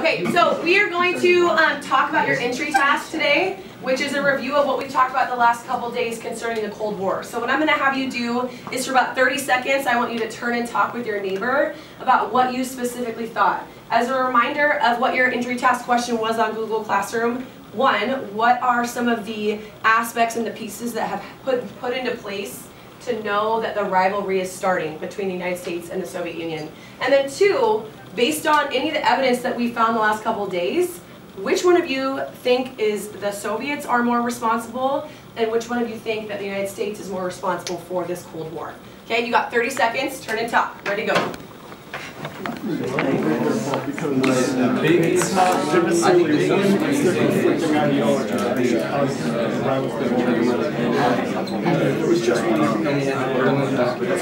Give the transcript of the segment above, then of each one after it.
Okay, so we are going to um, talk about your entry task today, which is a review of what we talked about the last couple days concerning the Cold War. So what I'm going to have you do is for about 30 seconds, I want you to turn and talk with your neighbor about what you specifically thought. As a reminder of what your entry task question was on Google Classroom, one, what are some of the aspects and the pieces that have put, put into place to know that the rivalry is starting between the United States and the Soviet Union? And then two, based on any of the evidence that we found the last couple days, which one of you think is the Soviets are more responsible, and which one of you think that the United States is more responsible for this Cold War? Okay, you got 30 seconds, turn and talk. Ready, to go. So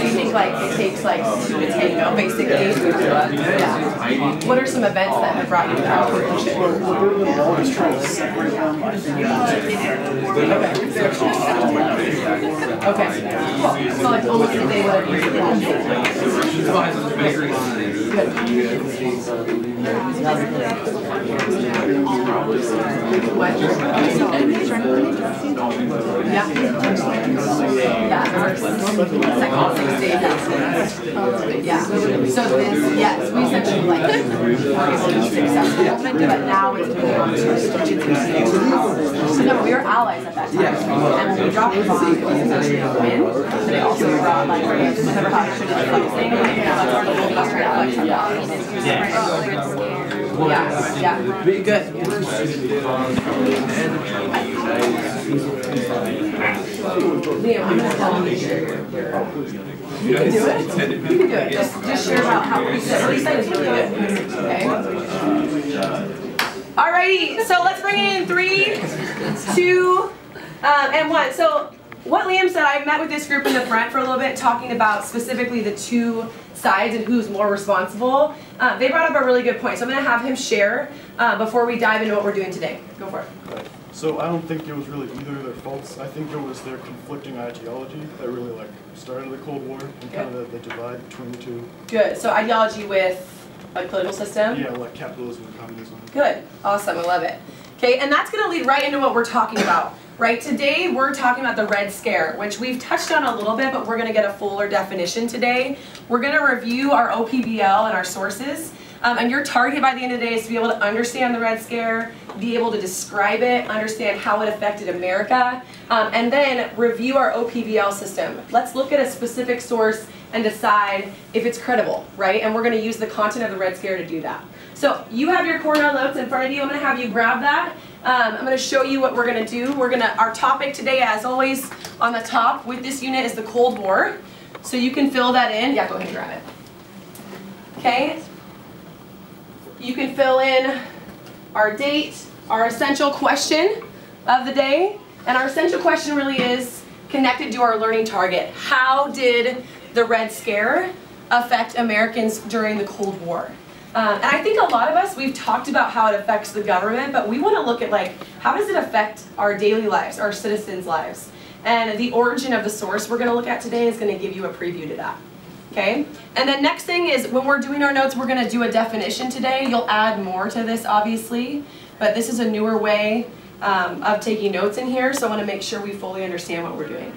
you think like it takes like tango, basically? Yeah. What are some events that have brought you to that conclusion? Okay. Cool. So like almost day. It's days after. Yeah. So this, yes, we essentially like successful, but now it's no, we were allies at that time. And when we dropped the bomb, it was essentially a win, but it also brought like, remember how I showed you that. Yeah, yeah, good. Liam, I'm gonna you. You can do it. You can do it. Just, just share about how you said. Said is really good. Okay. Alrighty. So let's bring in three, two, um, and one. So what Liam said, I met with this group in the front for a little bit, talking about specifically the two sides and who's more responsible. Uh, they brought up a really good point, so I'm going to have him share uh, before we dive into what we're doing today. Go for it. So I don't think it was really either of their faults. I think it was their conflicting ideology that really like started the Cold War and kind of the, the divide between the two. Good. So ideology with like political system. Yeah, like capitalism and communism. Good. Awesome. I love it. Okay, and that's going to lead right into what we're talking about. Right, today we're talking about the Red Scare, which we've touched on a little bit, but we're going to get a fuller definition today. We're going to review our OPVL and our sources, um, and your target by the end of the day is to be able to understand the Red Scare, be able to describe it, understand how it affected America, um, and then review our OPVL system. Let's look at a specific source and decide if it's credible, right? And we're going to use the content of the Red Scare to do that. So you have your Cornell notes in front of you. I'm going to have you grab that. Um, I'm going to show you what we're going to do. We're going to, our topic today, as always, on the top with this unit is the Cold War. So you can fill that in. Yeah, go ahead and grab it. Okay. You can fill in our date, our essential question of the day. And our essential question really is connected to our learning target. How did the Red Scare affect Americans during the Cold War? Um, and I think a lot of us, we've talked about how it affects the government, but we want to look at like, how does it affect our daily lives, our citizens' lives? And the origin of the source we're going to look at today is going to give you a preview to that. Okay? And then next thing is when we're doing our notes, we're going to do a definition today. You'll add more to this, obviously, but this is a newer way um, of taking notes in here, so I want to make sure we fully understand what we're doing.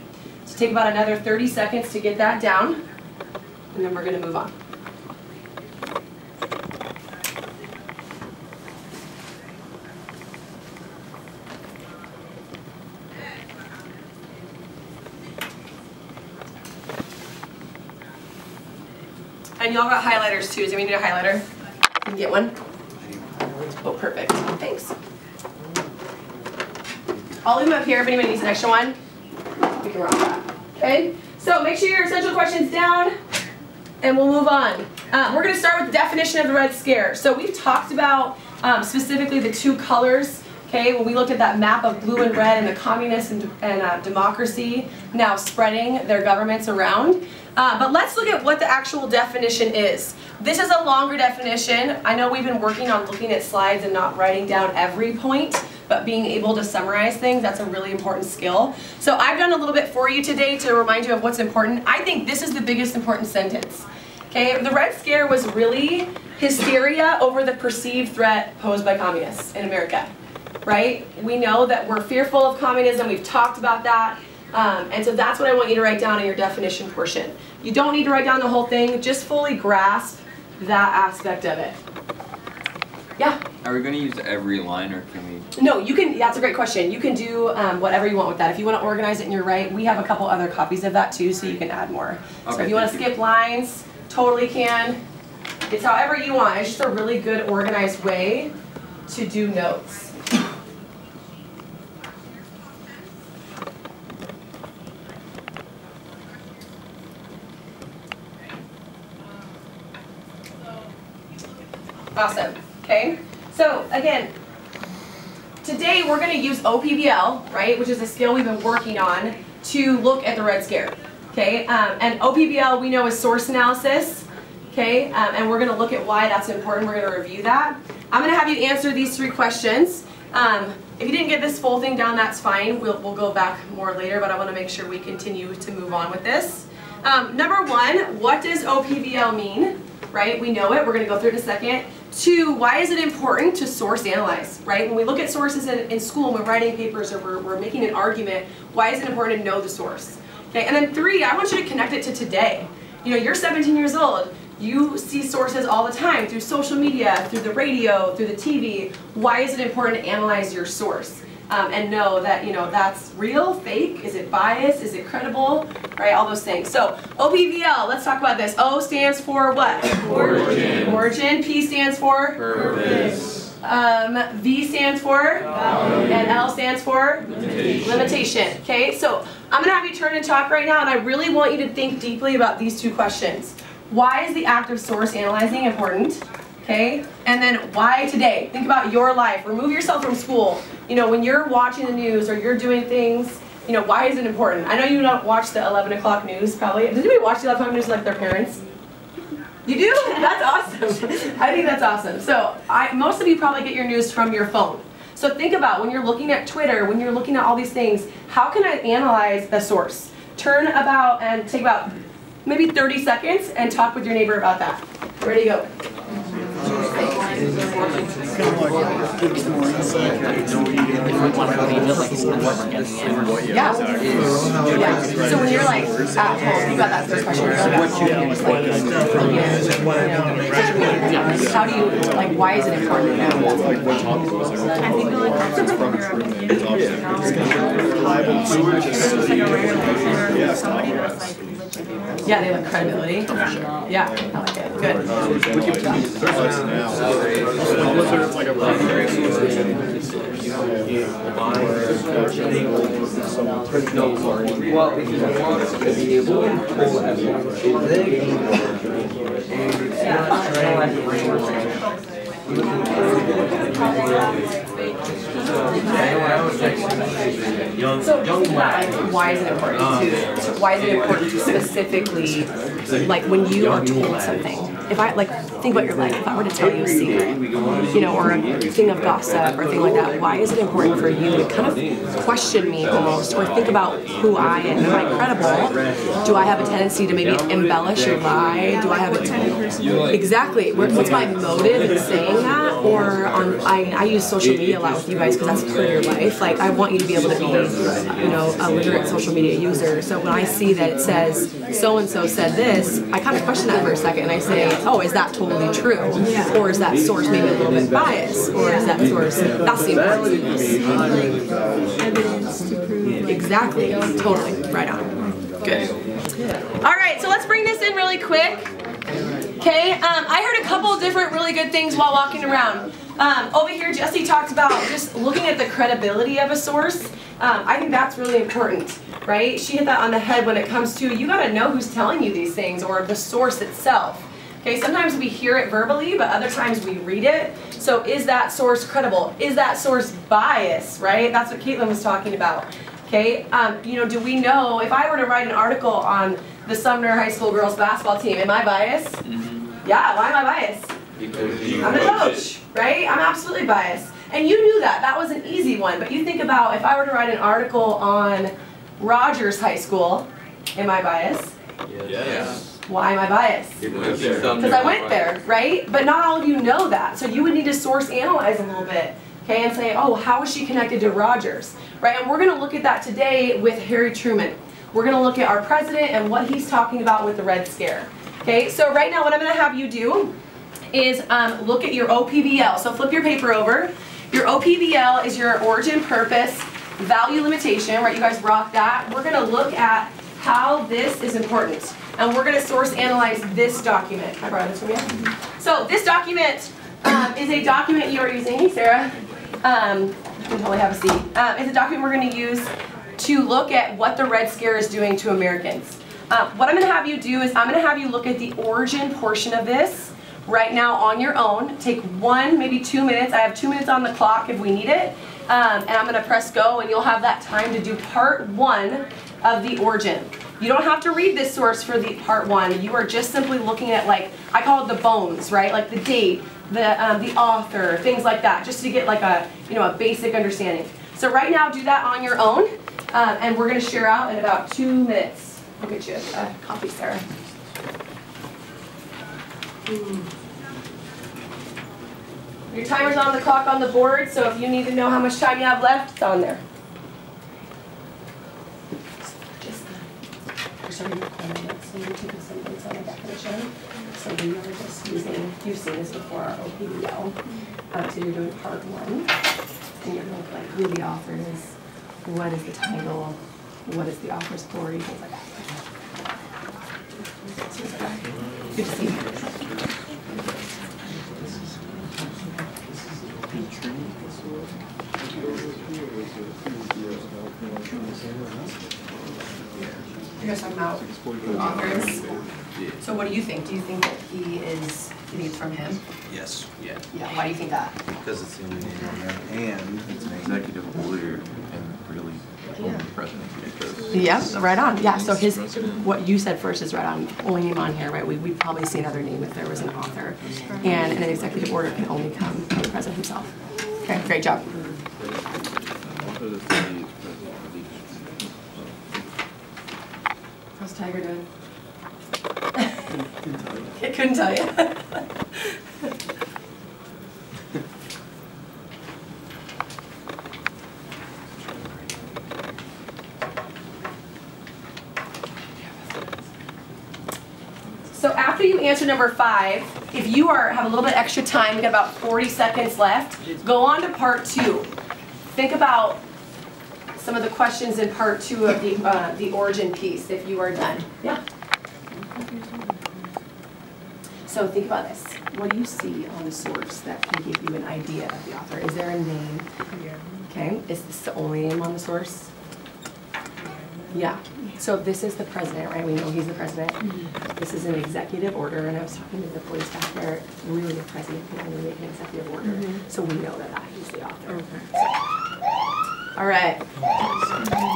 So take about another 30 seconds to get that down, and then we're going to move on. And y'all got highlighters too. Does we need a highlighter? You can get one. Oh, perfect. Thanks. I'll leave them up here if anybody needs an extra one. We can rock that. Okay? So make sure your essential questions down, and we'll move on. Uh, we're going to start with the definition of the Red Scare. So we've talked about um, specifically the two colors. Okay, when we looked at that map of blue and red and the communists and, and uh, democracy now spreading their governments around. Uh, but let's look at what the actual definition is. This is a longer definition. I know we've been working on looking at slides and not writing down every point, but being able to summarize things, that's a really important skill. So I've done a little bit for you today to remind you of what's important. I think this is the biggest important sentence. Okay, the Red Scare was really hysteria over the perceived threat posed by communists in America, right? We know that we're fearful of communism, we've talked about that, um, and so that's what I want you to write down in your definition portion. You don't need to write down the whole thing, just fully grasp that aspect of it. Yeah? Are we going to use every line or can we? No, you can, that's a great question. You can do um, whatever you want with that. If you want to organize it and you're right, we have a couple other copies of that too, so you can add more. so Okay, if you want to skip lines, totally can. It's however you want. It's just a really good organized way to do notes. Awesome. Okay. So again, today we're going to use OPVL, right, which is a skill we've been working on to look at the Red Scare. Okay. Um, and OPVL we know is source analysis. Okay. Um, and we're going to look at why that's important. We're going to review that. I'm going to have you answer these three questions. Um, if you didn't get this full thing down, that's fine. We'll, we'll go back more later, but I want to make sure we continue to move on with this. Um, number one, what does OPVL mean? Right, we know it. We're going to go through it in a second. Two, why is it important to source analyze? Right, when we look at sources in, in school, when we're writing papers or we're, we're making an argument, why is it important to know the source? Okay, and then three, I want you to connect it to today. You know, you're 17 years old. You see sources all the time through social media, through the radio, through the TV. Why is it important to analyze your source? Um, and know that you know that's real, fake, is it biased, is it credible, right? All those things. So OPVL, let's talk about this. O stands for what? Origin. Origin. P stands for Purpose. um, V stands for Value. and L stands for limitation. Okay, so I'm gonna have you turn and talk right now, and I really want you to think deeply about these two questions. Why is the act of source analyzing important? Okay, and then why today? Think about your life. Remove yourself from school. You know, when you're watching the news or you're doing things, you know, why is it important? I know you don't watch the 11 o'clock news probably. Does anybody watch the 11 o'clock news like their parents? You do? That's awesome. I think that's awesome. So I, most of you probably get your news from your phone. So think about when you're looking at Twitter, when you're looking at all these things, how can I analyze the source? Turn about and take about maybe 30 seconds and talk with your neighbor about that. Ready to go. Yeah. Yeah. So when you're like at home, you got that first question. You're like at you're like, you how do you like? Why is it important to? I think really comes from your opinion. You know, it's like a rare like for somebody that's like legitimate. Yeah, they like credibility. Yeah, I like it. Good. So why is it important to? Why is it important to specifically, like when you are told something? If I like think about your life, if I were to tell you a secret, you know, or a thing of gossip or a thing like that, why is it important for you to kind of question me almost, or think about who I am? Am I credible? Do I have a tendency to maybe embellish or lie? Do I have a tendency? exactly? What's my motive in saying that? On I, I use social media a lot with you guys because that's part of your life. Like I want you to be able to be, you know, a literate social media user. So when I see that it says so and so said this, I kind of question that for a second and I say, oh, is that totally true? Or is that source maybe a little bit biased? Or is that source that's the importance of? Evidence to prove. Exactly. Totally. Right on. Good. All right, so let's bring this in really quick. Okay, um, I heard a couple of different really good things while walking around. Um, over here, Jesse talked about just looking at the credibility of a source. Um, I think that's really important, right? She hit that on the head when it comes to you got to know who's telling you these things or the source itself. Okay, sometimes we hear it verbally, but other times we read it. So is that source credible? Is that source biased, right? That's what Caitlin was talking about. Okay, um, you know, do we know if I were to write an article on the Sumner High School girls basketball team, am I biased? Yeah, why am I biased? I'm the coach, right? I'm absolutely biased. And you knew that. That was an easy one. But you think about if I were to write an article on Rogers High School, am I biased? Yes. Why am I biased? Because I went there, right? But not all of you know that. So you would need to source analyze a little bit, okay, and say, oh, how is she connected to Rogers, right? And we're going to look at that today with Harry Truman. We're going to look at our president and what he's talking about with the Red Scare. Okay, so right now what I'm going to have you do is um, look at your OPVL. So flip your paper over. Your OPVL is your origin, purpose, value limitation, right? You guys rock that. We're going to look at how this is important. And we're going to source analyze this document. I borrow this from you? So this document um, is a document you are using. Hey, Sarah. Um, you can totally have a seat. Um, it's a document we're going to use to look at what the Red Scare is doing to Americans. Uh, what I'm going to have you do is I'm going to have you look at the origin portion of this right now on your own. Take one, maybe two minutes. I have two minutes on the clock if we need it. Um, and I'm going to press go and you'll have that time to do part one of the origin. You don't have to read this source for the part one. You are just simply looking at like, I call it the bones, right? Like the date, the, um, the author, things like that, just to get like a, you know, a basic understanding. So right now, do that on your own. Um, and we're going to share out in about two minutes. I'll get you a coffee, Sarah. Mm. Your timer's on the clock on the board, so if you need to know how much time you have left, it's on there. It, so you're taking some on the definition. So we are just using, you've seen this before, our OPVL. Uh, so you're doing part one, and you're going to like who the author is, what is the title, what is the author's story, things like that. Good to see you. Talking about. So what do you think? Do you think that he is, you think it's from him? Yes. Yeah. Yeah, why do you think that? Because it's the only name on there, and it's an executive order, and really only the president can because. Yeah, right on. Yeah, so his, what you said first is right on. Only name on here, right? We, we'd probably see another name if there was an author. And an executive order can only come from the president himself. Okay, great job. Tiger doing? I couldn't tell you. So after you answer number five, if you are have a little bit extra time, you got about 40 seconds left, go on to part two. Think about some of the questions in part two of the, uh, the origin piece, if you are done. Yeah. So think about this. What do you see on the source that can give you an idea of the author? Is there a name? Yeah. Okay, is this the only name on the source? Yeah, so this is the president, right? We know he's the president. This is an executive order, and I was talking to the police staff there, really the president can only make an executive order. So we know that he's the author. All right,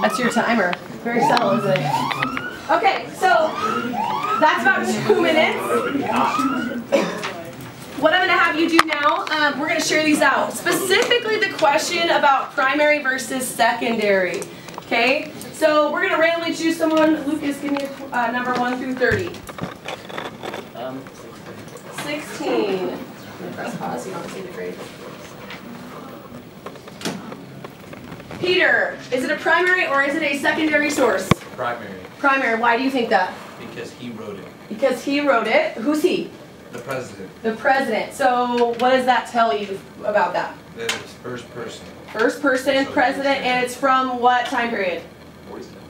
that's your timer. Very subtle, isn't it? Okay, so that's about two minutes. What I'm gonna have you do now, um, we're gonna share these out. Specifically the question about primary versus secondary, okay? So we're gonna randomly choose someone. Lucas, give me a, uh, number one through 30. Um, 16. I'm gonna press pause, you don't see the grade. Peter, is it a primary or is it a secondary source? primary, Primary, why do you think that? because he wrote it, Because he wrote it. Who's he? the president, The president. So what does that tell you about that? that is first person. First person, president, and it's from what time period? 47.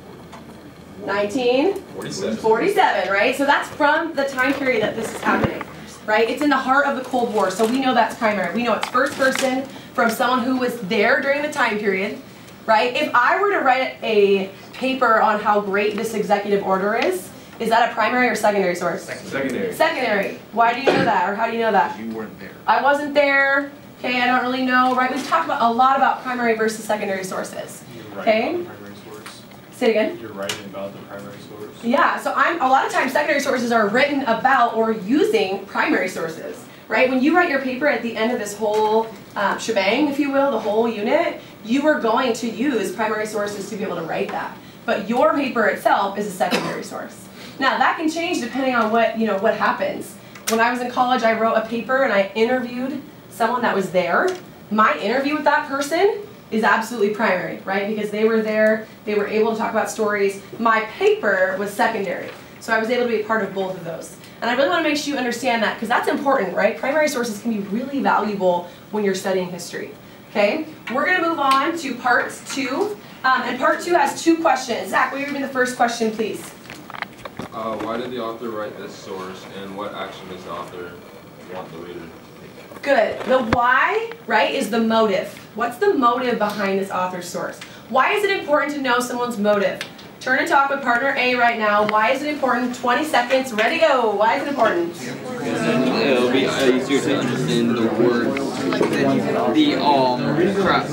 1947, 47. right? So that's from the time period that this is happening, right? It's in the heart of the Cold War, so we know that's primary. We know it's first person from someone who was there during the time period, right? If I were to write a paper on how great this executive order is, is that a primary or secondary source? Secondary. Secondary. Why do you know that, or how do you know that? You weren't there. I wasn't there. Okay, I don't really know. Right? We've talked about a lot about primary versus secondary sources. Okay. Primary source. Say it again. You're writing about the primary source. Yeah. So I'm a lot of times secondary sources are written about or using primary sources. Right? When you write your paper at the end of this whole uh, shebang, if you will, the whole unit, you are going to use primary sources to be able to write that. But your paper itself is a secondary source. Now that can change depending on what, you know, what happens. When I was in college, I wrote a paper and I interviewed someone that was there. My interview with that person is absolutely primary, right? Because they were there, they were able to talk about stories. My paper was secondary. So I was able to be a part of both of those. And I really want to make sure you understand that because that's important, right? Primary sources can be really valuable when you're studying history. Okay, we're going to move on to part two. Um, and part two has two questions. Zach, will you read me the first question, please? Uh, why did the author write this source, and what action does the author want the reader to take? Good. The why, right, is the motive. What's the motive behind this author's source? Why is it important to know someone's motive? Turn and talk with partner A right now. Why is it important? 20 seconds, ready, go. Why is it important? It'll be easier to understand the words. The um crap.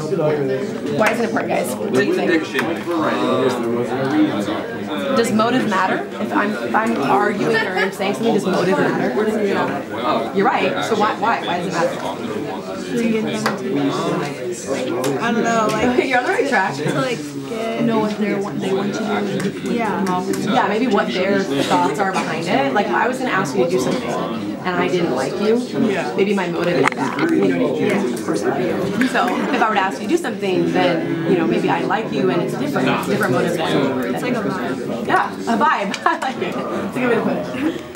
Why is it important, guys? What do you think? Diction. Does motive matter? If I'm, if I'm arguing or I'm saying something, does motive matter? You're right. So why, why? Why does it matter? I don't know, like, You're on the right track. to like get, know what they're, what they want to do. Yeah. Yeah, maybe what their thoughts are behind it. Like if I was gonna ask you to do something and I didn't like you, yeah. maybe my motive is that. You know what I mean? Of course I love you. So if I were to ask you to do something, then you know maybe I like you and it's different. It's different motive than. It's like a vibe. Yeah, a vibe. I like it. It's a good way to put it.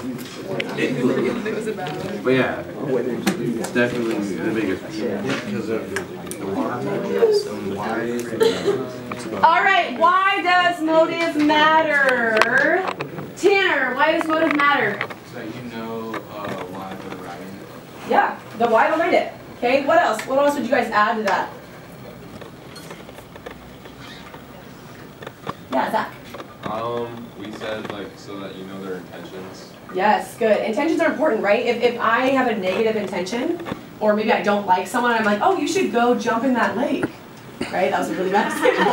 But yeah, it's definitely the biggest. Because of the All right. Why does motive matter? Tanner, why does motive matter? So you know uh, why they're writing it. Yeah, the why behind it. Okay, what else? What else would you guys add to that? Yeah, Zach. Um, we said like so that you know their intentions. Yes, good. Intentions are important, right? If, if I have a negative intention, or maybe I don't like someone, I'm like, oh, you should go jump in that lake. Right? That was a really bad example.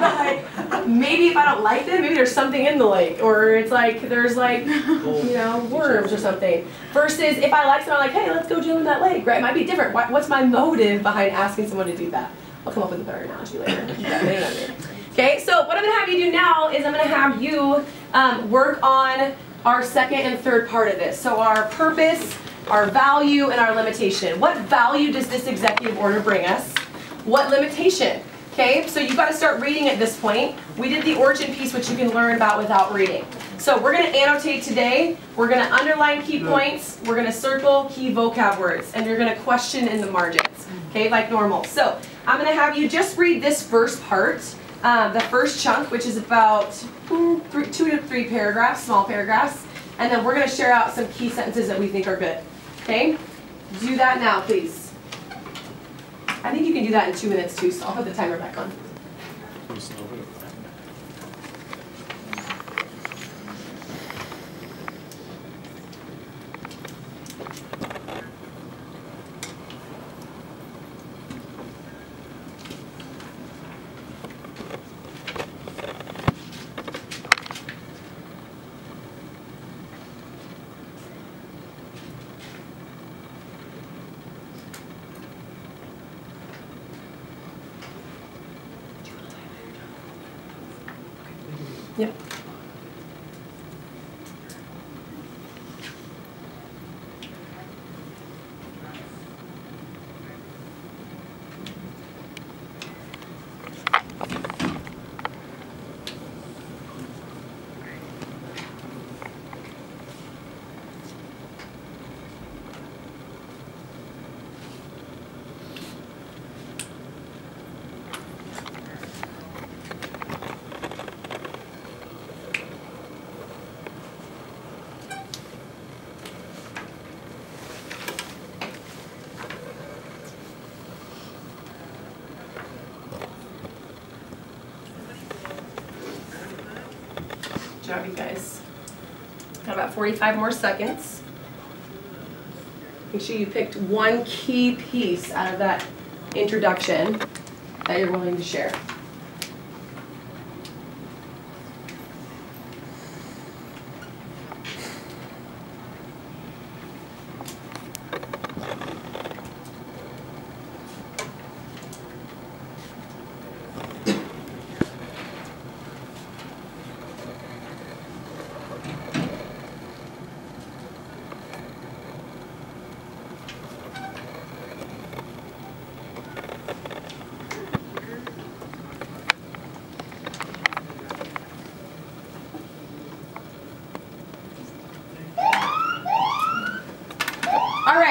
but like, maybe if I don't like them, maybe there's something in the lake, or it's like there's like, you know, worms or something. Versus if I like someone, I'm like, hey, let's go jump in that lake. Right? It might be different. What's my motive behind asking someone to do that? I'll come up with a better analogy later. Yeah, maybe not later. Okay, so what I'm gonna have you do now is I'm gonna have you um, work on our second and third part of this. So our purpose, our value, and our limitation. What value does this executive order bring us? What limitation? Okay, so you've got to start reading at this point. We did the origin piece, which you can learn about without reading. So we're going to annotate today. We're going to underline key mm. points. We're going to circle key vocab words, and you're going to question in the margins. Okay, like normal. So I'm going to have you just read this first part, um, the first chunk, which is about three, two to three paragraphs, small paragraphs, and then we're going to share out some key sentences that we think are good. Okay, do that now, please. I think you can do that in two minutes too, so I'll put the timer back on. Yep. Good job, you guys. Got about 45 more seconds. Make sure you picked one key piece out of that introduction that you're willing to share.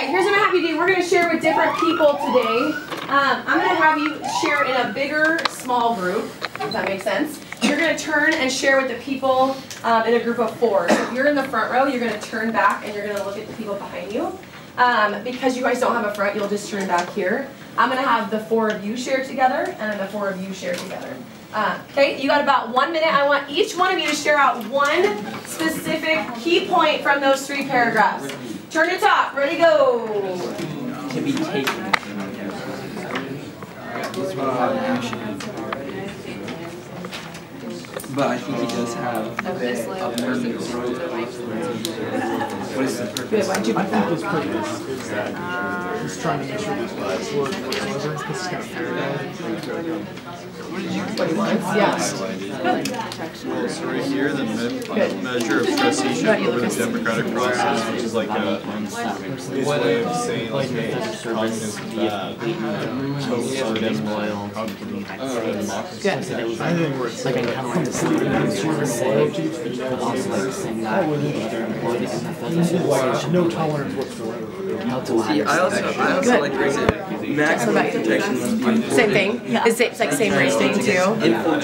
Happy Day, we're gonna share with different people today. Um, I'm gonna have you share in a bigger, small group. Does that make sense? You're gonna turn and share with the people um, in a group of four. So if you're in the front row, you're gonna turn back and you're gonna look at the people behind you. Um, because you guys don't have a front, you'll just turn back here. I'm gonna have the four of you share together and the four of you share together. Uh, okay, you got about one minute. I want each one of you to share out one specific key point from those three paragraphs. Turn to top. Ready, go. To be taken. But I think he does have a purpose. What is the purpose? Good. Why'd you like that? His purpose is that he's trying to make sure these lives work whatsoever. This is kind of fair. What he wants. Yeah. So right here, the me- uh, measure of trusteeship over the democratic process, which is like a um, his way of saying like, hey, communism is bad. Total democratic. I think where it's like kind of like the city loyalty, but also like saying that no tolerance whatsoever. See, I also, I also like where it maximum protection must be. Same thing. It's, it's like same race thing too.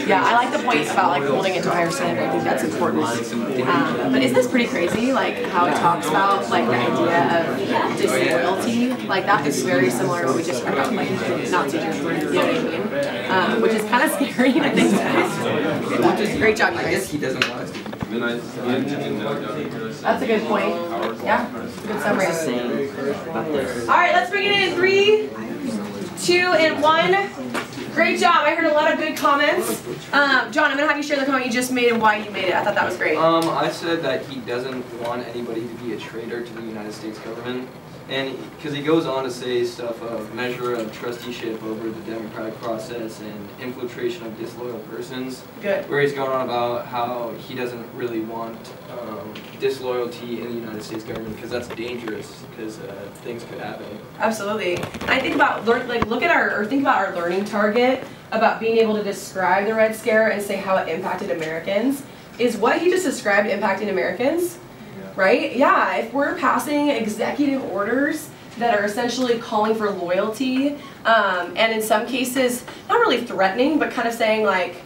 Yeah, I like the point about like holding it to a higher standard. I think that's important. Um, but isn't this pretty crazy? Like how it talks about like the idea of disloyalty. Like that is very similar to what we just heard about like Nazi Germany. You know what I mean? Um, which is kind of scary to think about. Great job, you I guess guys. he doesn't want us to. Then I, I didn't know that. That's a good point. Yeah, good summary. Saying about this. All right, let's bring it in. Three, two, and one. Great job. I heard a lot of good comments. Um, John, I'm gonna have you share the comment you just made and why you made it. I thought that was great. Um, I said that he doesn't want anybody to be a traitor to the United States government. And, because he goes on to say stuff of measure of trusteeship over the democratic process and infiltration of disloyal persons. Good. Where he's going on about how he doesn't really want um, disloyalty in the United States government because that's dangerous because uh, things could happen. Absolutely. I think about learn like look at our or think about our learning target about being able to describe the Red Scare and say how it impacted Americans. Is what he just described impacting Americans? Right? Yeah. If we're passing executive orders that are essentially calling for loyalty, um, and in some cases not really threatening, but kind of saying like,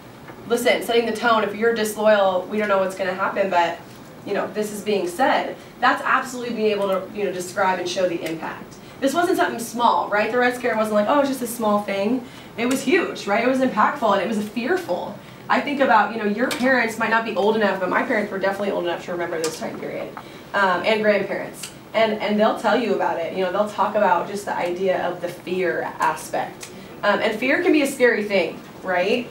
listen, setting the tone. If you're disloyal, we don't know what's going to happen, but you know this is being said. That's absolutely being able to you know describe and show the impact. This wasn't something small, right? The Red Scare wasn't like, oh, it's just a small thing. It was huge, right? It was impactful and it was fearful. I think about, you know, your parents might not be old enough, but my parents were definitely old enough to remember this time period, um, and grandparents. And, and they'll tell you about it. You know, they'll talk about just the idea of the fear aspect. Um, and fear can be a scary thing, right?